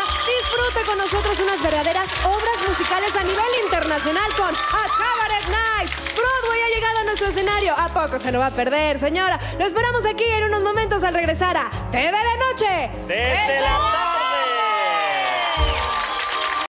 disfrute con nosotros unas verdaderas obras musicales a nivel internacional con A Cabaret Night. Broadway ha llegado a nuestro escenario. ¿A poco se lo va a perder, señora? Lo esperamos aquí en unos momentos al regresar a TV de Noche. Desde la tarde.